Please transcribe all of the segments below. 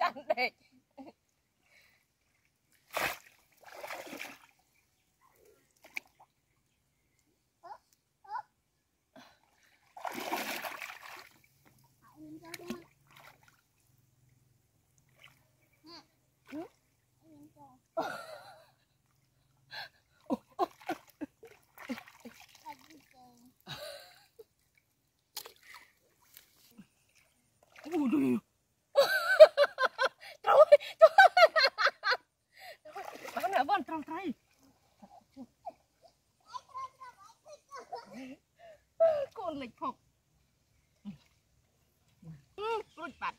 ចាន់ដេកអូយត្រូវត្រូវបានណាបងត្រូវត្រូវ កូនលេចភពព្រួចបាត់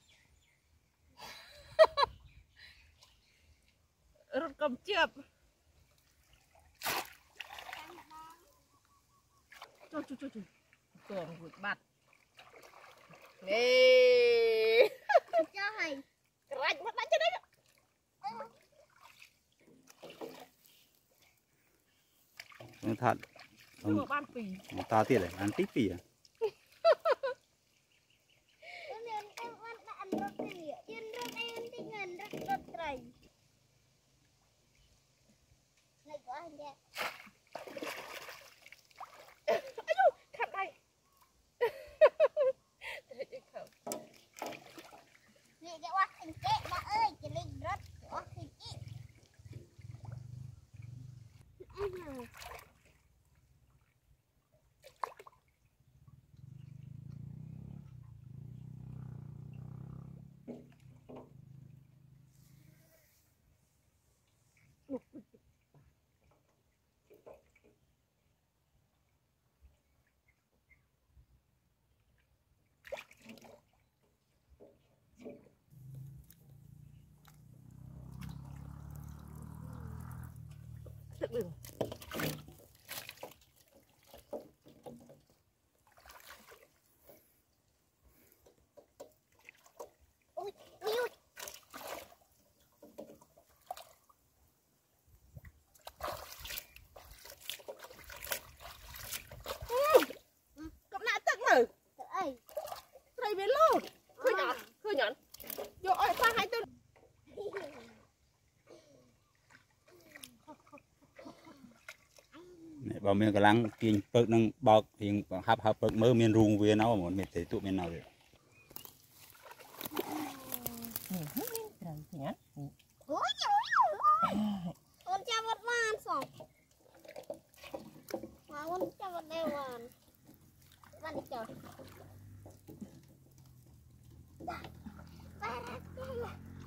រត់កំជៀបចុះចុះចុះចុះកូនរួចបាត់នេះ cho hay ក្រាច់មកដាច់ទៅនេះនឹងថាត់ មកបានពីរតទៀតហើយអានទី2 nên យុខាត់ដៃត្រេកអីខំ này cái oát thành kệ đã ơi cái linh rốt oát thành kệ ទឹកលឿង ui ui កំណាក់ទឹកមើល trời ơi ត្រីវាលោតឃើញអត់ឃើញអត់យកអោយប៉ះឲ្យទៅ នេះ បើមានកម្លាំងទាញពឹកនឹងបោករៀងហាប់ហាប់ពឹកមើលមានរូងវាណៅហ្មងមានតែទូមានណៅទេនេះត្រូវឃើញអត់ ôi con cha vật van xong mà con cha vật đều van van đi chờ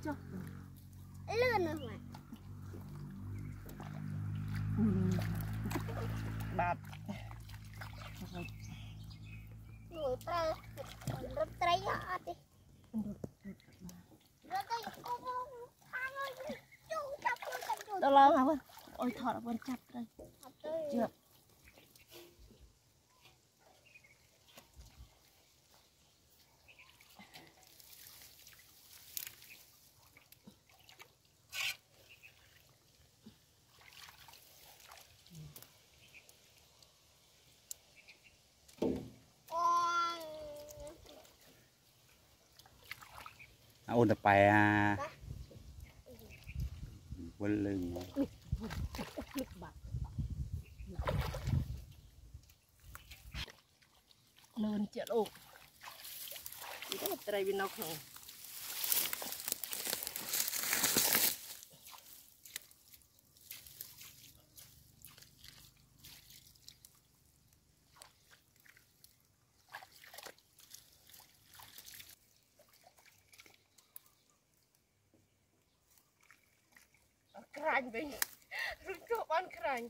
Cho. lươn rồi mà បាទ ngồi pre rớt tre ở đi rớt đây cô vô thang ơi chú chắp luôn chắp chú ដល់ឡើងហើយអុយថតឲ្យចាប់ទៅ chưa Ôi, អូនតប៉ែអាវិលលឹងភ្លឹកបាត់លឿនជាអូបនេះទៅត្រីវានៅក្នុង ក្រាញ់វិញឬក៏បានក្រាញ់